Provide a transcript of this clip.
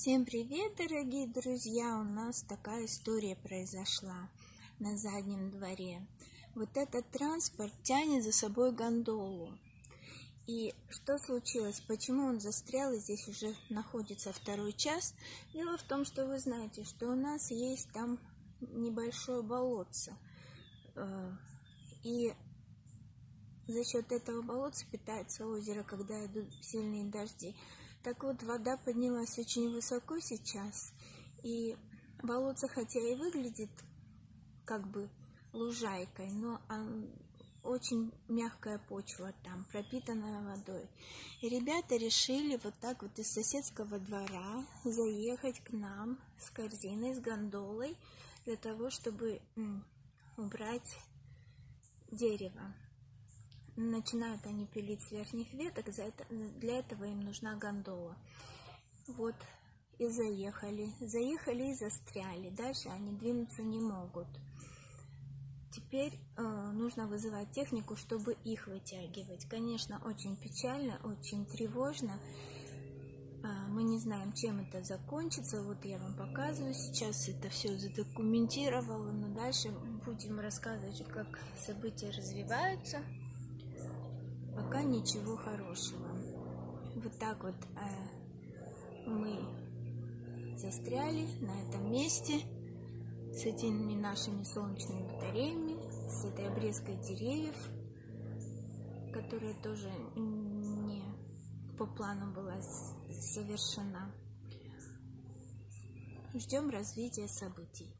Всем привет, дорогие друзья! У нас такая история произошла на заднем дворе. Вот этот транспорт тянет за собой гондолу. И что случилось? Почему он застрял и здесь уже находится второй час? Дело в том, что вы знаете, что у нас есть там небольшое болотце. Э, и за счет этого болотца питается озеро, когда идут сильные дожди. Так вот, вода поднялась очень высоко сейчас, и болото хотя и выглядит как бы лужайкой, но очень мягкая почва там, пропитанная водой. И ребята решили вот так вот из соседского двора заехать к нам с корзиной, с гондолой, для того, чтобы убрать дерево начинают они пилить с верхних веток, за это, для этого им нужна гондола. Вот и заехали. Заехали и застряли. Дальше они двинуться не могут. Теперь э, нужно вызывать технику, чтобы их вытягивать. Конечно, очень печально, очень тревожно. Э, мы не знаем, чем это закончится. Вот я вам показываю сейчас. Это все задокументировала, но дальше будем рассказывать, как события развиваются пока ничего хорошего. Вот так вот э, мы застряли на этом месте с этими нашими солнечными батареями, с этой обрезкой деревьев, которая тоже не по плану была совершена. Ждем развития событий.